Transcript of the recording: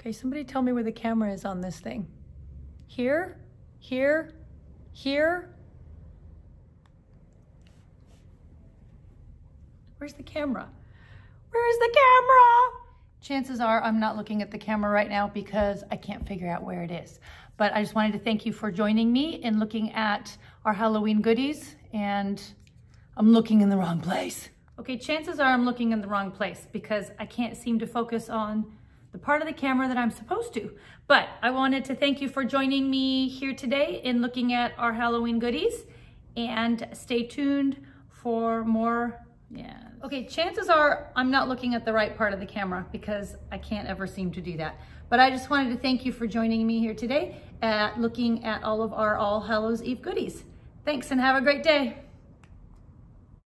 Okay, somebody tell me where the camera is on this thing. Here, here, here. Where's the camera? Where is the camera? Chances are I'm not looking at the camera right now because I can't figure out where it is. But I just wanted to thank you for joining me in looking at our Halloween goodies and I'm looking in the wrong place. Okay, chances are I'm looking in the wrong place because I can't seem to focus on the part of the camera that I'm supposed to. But I wanted to thank you for joining me here today in looking at our Halloween goodies and stay tuned for more, yeah. Okay, chances are I'm not looking at the right part of the camera because I can't ever seem to do that. But I just wanted to thank you for joining me here today at looking at all of our All Hallows Eve goodies. Thanks and have a great day.